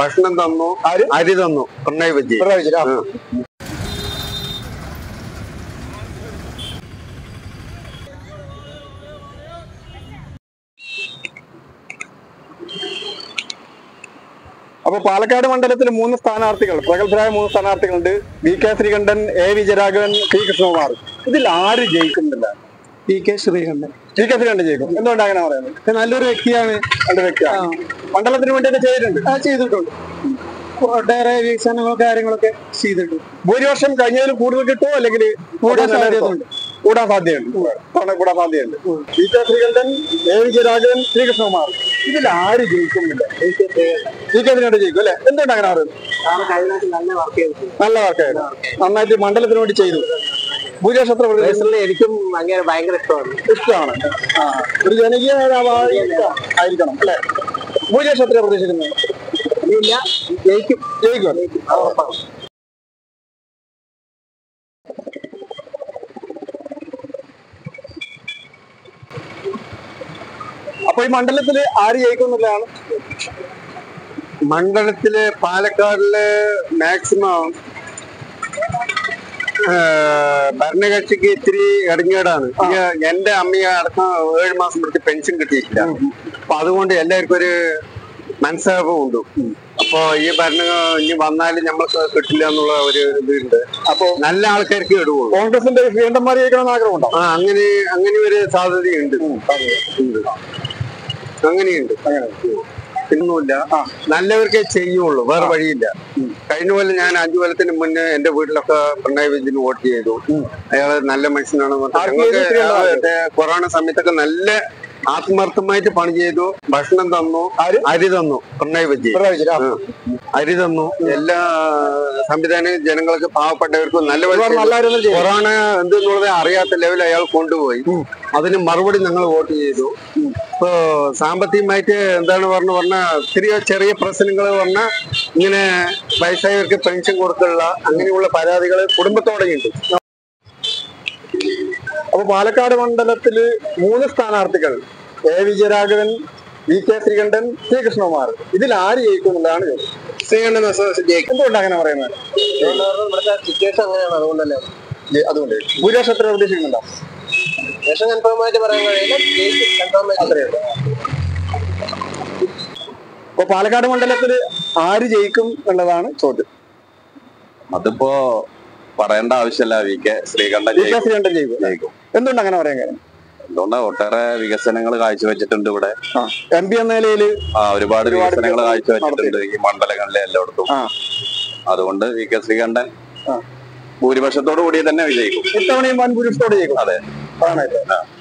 ഭക്ഷണം തന്നു ആര്? അരി തന്നു. പിണറായി വിജയൻ പിണറായി വിജയൻ, അപ്പൊ പാലക്കാട് മണ്ഡലത്തിൽ മൂന്ന് സ്ഥാനാർത്ഥികൾ പ്രഗത്ഭരായ മൂന്ന് സ്ഥാനാർത്ഥികളുണ്ട്. V K Sreekandan A Vijayaraghavan P Krishnakumar. ഇതിൽ ആര് ജയിക്കുന്നില്ല? P K Sreekandan. വി ജയിക്കും. എന്തുകൊണ്ട് അങ്ങനെ പറയുന്നത്? നല്ലൊരു വ്യക്തിയാണ്. മണ്ഡലത്തിന് വേണ്ടി ചെയ്തിട്ടുണ്ട്. ആ ചെയ്തിട്ടുണ്ട്. ഒട്ടേറെ വികസനങ്ങളും കാര്യങ്ങളൊക്കെ ചെയ്തിട്ടുണ്ട്. ഭൂരിപക്ഷം കഴിഞ്ഞതിൽ കൂടുതൽ കിട്ടുമോ? അല്ലെങ്കിൽ കൂടാൻ സാധ്യതയുണ്ട്. കൂടാൻ സാധ്യതയുണ്ട്. തവണ കൂടാൻ സാധ്യതയുണ്ട്. V Sreekandan A Vijayaraghavan Sreekrishnakumar. ഇതിൽ ആര് ജയിക്കുന്നില്ല? വി കെ ശ്രീകണ്ഠൻ ജയിക്കും അല്ലെ? എന്തുകൊണ്ട് അങ്ങനെ പറയുന്നത്? നല്ല വർക്ക് ചെയ്തിട്ടുണ്ട് നല്ല വർക്കായിരുന്നു നന്നായിട്ട് മണ്ഡലത്തിന് വേണ്ടി ചെയ്തു. എത്ര പ്രതീക്ഷിക്കുന്നു? എനിക്കും അങ്ങനെ ഭയങ്കര ഇഷ്ടമാണ്. ഇഷ്ടമാണ്. ഒരു ജനകീയ ആയിരിക്കണം അല്ലെ? എത്ര പ്രതീക്ഷിക്കുന്നത്? ഇല്ല ജയിക്കും. ജയിക്കും. അപ്പൊ ഈ മണ്ഡലത്തിൽ ആര് ജയിക്കും എന്നുള്ളതാണ്? മണ്ഡലത്തിൽ പാലക്കാടിൽ മാക്സിമം ഭരണകക്ഷിക്ക് ഇത്തിരി ഇടങ്ങേടാണ് എന്റെ അമ്മയെ അടക്കം ഏഴ് മാസം പിടിച്ച് പെൻഷൻ കിട്ടിയിട്ടില്ല. അപ്പൊ അതുകൊണ്ട് എല്ലാവർക്കും ഒരു മനസ്സാപം ഉണ്ട്. അപ്പൊ ഈ ഭരണ ഇനി വന്നാലും നമ്മൾക്ക് കിട്ടില്ല എന്നുള്ള ഒരു ഇതുണ്ട്. അപ്പൊ നല്ല ആൾക്കാർക്ക് ഇടുകയുള്ളൂ കോൺഗ്രസിന്റെ ജയിക്കണമെന്ന് ആഗ്രഹമുണ്ടോ? ആ അങ്ങനെ അങ്ങനെ ഒരു സാധ്യതയുണ്ട്. അങ്ങനെയുണ്ട്. പിന്നൊന്നുമില്ല നല്ലവർക്കേ ചെയ്യുള്ളൂ. വേറെ വഴിയില്ല. കഴിഞ്ഞ പോലെ ഞാൻ അഞ്ചു കൊല്ലത്തിന് മുന്നേ എന്റെ വീട്ടിലൊക്കെ പിണറായി വിജയന് വോട്ട് ചെയ്തു. അയാൾ നല്ല മനുഷ്യനാണ് കൊറോണ സമയത്തൊക്കെ നല്ല ആത്മാർത്ഥമായിട്ട് പണി ചെയ്തു. ഭക്ഷണം തന്നു? അരി തന്നു. പിണറായി വിജയൻ. അരി തന്നു. എല്ലാ സംവിധാനം ജനങ്ങൾക്ക് പാവപ്പെട്ടവർക്കും നല്ല. കൊറോണ എന്തെന്നുള്ളത് അറിയാത്ത ലെവലിൽ അയാൾ കൊണ്ടുപോയി. അതിന് മറുപടി ഞങ്ങൾ വോട്ട് ചെയ്തു. ഇപ്പോ സാമ്പത്തികമായിട്ട് എന്താണ് പറഞ്ഞു പറഞ്ഞാൽ ഒത്തിരി ചെറിയ പ്രശ്നങ്ങൾ പറഞ്ഞാൽ ഇങ്ങനെ വയസ്സായവർക്ക് പെൻഷൻ കൊടുത്തുള്ള അങ്ങനെയുള്ള പരാതികൾ കുടുംബത്തോടെ ഉണ്ട് അപ്പൊ പാലക്കാട് മണ്ഡലത്തിൽ മൂന്ന് സ്ഥാനാർത്ഥികൾ. A Vijayaraghavan V K Sreekandan Sreekrishnakumar ഇതിൽ ആര് ജയിക്കും എന്നുള്ളതാണ്. ശ്രീകണ്ഠൻ എന്തുകൊണ്ട് അങ്ങനെ പറയുന്നത്? ഇവിടുത്തെ സിറ്റുവേഷൻ അങ്ങനെയാണ് അതുകൊണ്ടല്ലേ? അതുകൊണ്ട്. ഭൂരിപക്ഷം എത്ര പ്രതീക്ഷിക്കുന്നുണ്ടോ ശേഷം കൺഫേം ആയിട്ട് പറയാൻ കഴിയില്ല. കൺഫേം അത്രയുള്ളൂ അപ്പൊ പാലക്കാട് മണ്ഡലത്തിൽ ആര് ജയിക്കും എന്നുള്ളതാണ് ചോദ്യം. അതിപ്പോ പറയേണ്ട ആവശ്യമില്ല. V K Sreekandan. ശ്രീകണ്ഠൻ ജയിക്കും. എന്തുകൊണ്ട് അങ്ങനെ പറയാൻ കാര്യം? എന്തുകൊണ്ട് ഒട്ടേറെ വികസനങ്ങൾ കാഴ്ചവെച്ചിട്ടുണ്ട് ഇവിടെ. എം പി എന്ന നിലയിൽ ആ ഒരുപാട് വികസനങ്ങൾ വികസനം കാഴ്ചവെച്ചിട്ടുണ്ട് ഈ മണ്ഡലങ്ങളിലെ എല്ലായിടത്തും. ആ. അതുകൊണ്ട് വി കെ ശ്രീകണ്ഠൻ ആ. ഭൂരിപക്ഷത്തോടു കൂടി തന്നെ വിജയിക്കും. ഇത്തവണയും വൻ ഭൂരിപക്ഷത്തോടെ ജയിക്കും. അതെ. Parah.